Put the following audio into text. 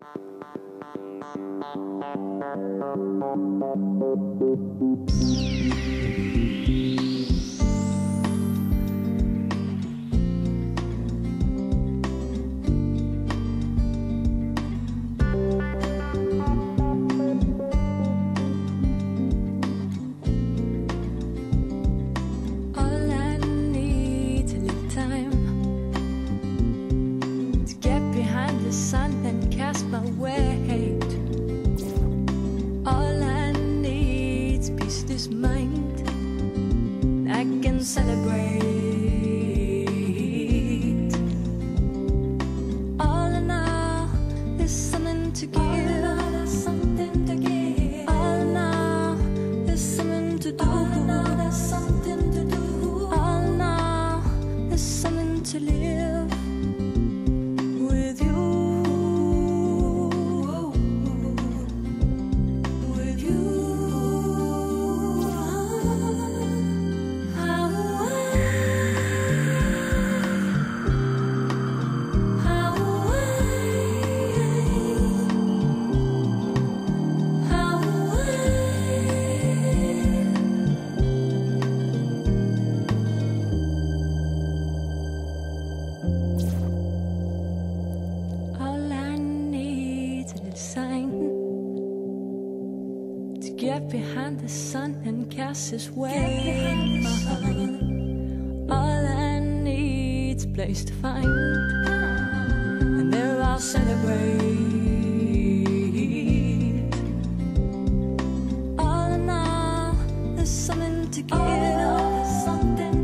All mind. I can celebrate. All in all, there's something to give. something to give. All in all, there's something to do. there's something to do. All in all, there's something to live Get behind the sun and cast his way. My. All I need's a place to find. And there I'll celebrate. All I know there's something to give. All there's something.